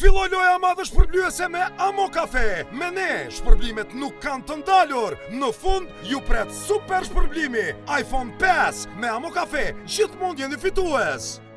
Filloj loja dhe shpërblyese me Amo Cafe. Me ne, shpërblimet nuk kanë të ndalur. Në fund, ju pret super shpërblimi. iPhone 5 me Amo Cafe, gjithë mundjen i fitues.